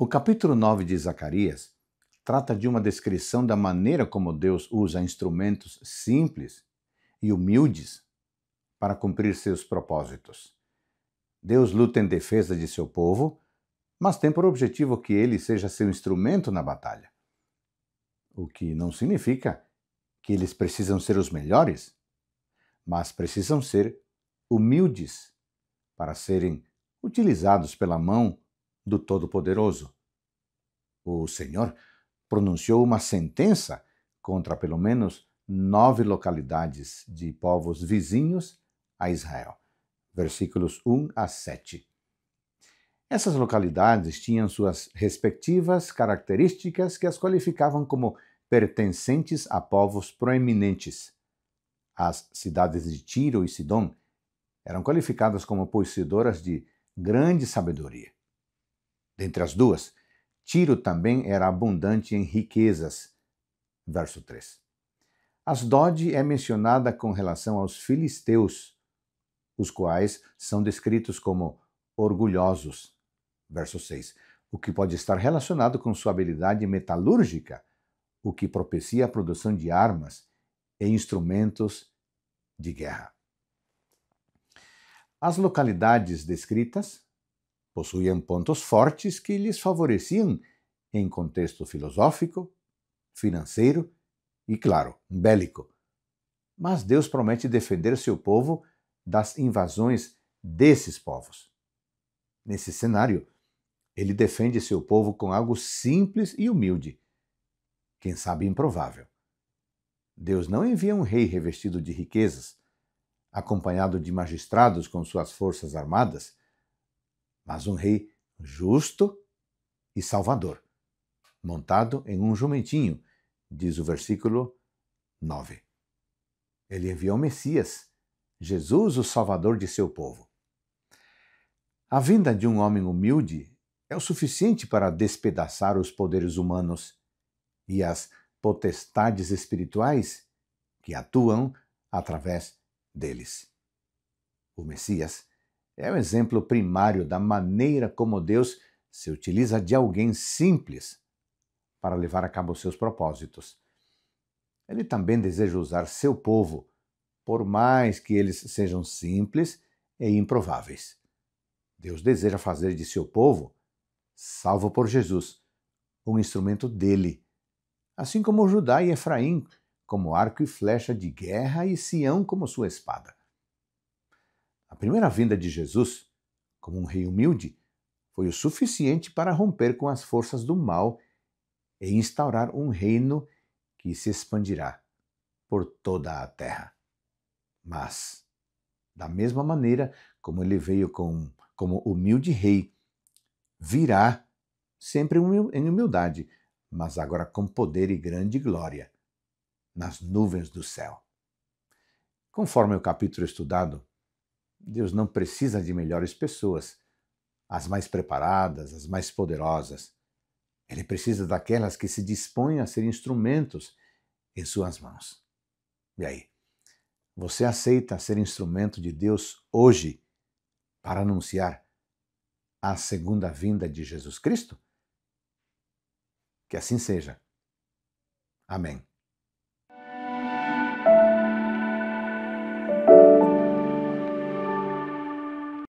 O capítulo 9 de Zacarias trata de uma descrição da maneira como Deus usa instrumentos simples e humildes para cumprir seus propósitos. Deus luta em defesa de seu povo, mas tem por objetivo que ele seja seu instrumento na batalha. O que não significa que eles precisam ser os melhores, mas precisam ser humildes para serem utilizados pela mão do Todo-Poderoso. O Senhor pronunciou uma sentença contra pelo menos nove localidades de povos vizinhos a Israel. Versículos 1 a 7. Essas localidades tinham suas respectivas características que as qualificavam como pertencentes a povos proeminentes. As cidades de Tiro e Sidom eram qualificadas como possuidoras de grande sabedoria. Dentre as duas, Tiro também era abundante em riquezas. Verso 3. Asdod é mencionada com relação aos filisteus, os quais são descritos como orgulhosos. Verso 6. O que pode estar relacionado com sua habilidade metalúrgica, o que propicia a produção de armas e instrumentos de guerra. As localidades descritas possuíam pontos fortes que lhes favoreciam em contexto filosófico, financeiro e, claro, bélico. Mas Deus promete defender seu povo das invasões desses povos. Nesse cenário, ele defende seu povo com algo simples e humilde, quem sabe improvável. Deus não envia um rei revestido de riquezas, acompanhado de magistrados com suas forças armadas, mas um rei justo e salvador, montado em um jumentinho, diz o versículo 9. Ele enviou o Messias, Jesus, o Salvador de seu povo. A vinda de um homem humilde é o suficiente para despedaçar os poderes humanos e as potestades espirituais que atuam através deles. O Messias é o exemplo primário da maneira como Deus se utiliza de alguém simples para levar a cabo seus propósitos. Ele também deseja usar seu povo, por mais que eles sejam simples e improváveis. Deus deseja fazer de seu povo, salvo por Jesus, um instrumento dele, assim como Judá e Efraim como arco e flecha de guerra e Sião como sua espada. A primeira vinda de Jesus, como um rei humilde, foi o suficiente para romper com as forças do mal e instaurar um reino que se expandirá por toda a terra. Mas, da mesma maneira como ele veio com, como humilde rei, virá sempre em humildade, mas agora com poder e grande glória nas nuvens do céu. Conforme o capítulo estudado, Deus não precisa de melhores pessoas, as mais preparadas, as mais poderosas. Ele precisa daquelas que se dispõem a ser instrumentos em suas mãos. E aí? Você aceita ser instrumento de Deus hoje para anunciar a segunda vinda de Jesus Cristo? Que assim seja. Amém.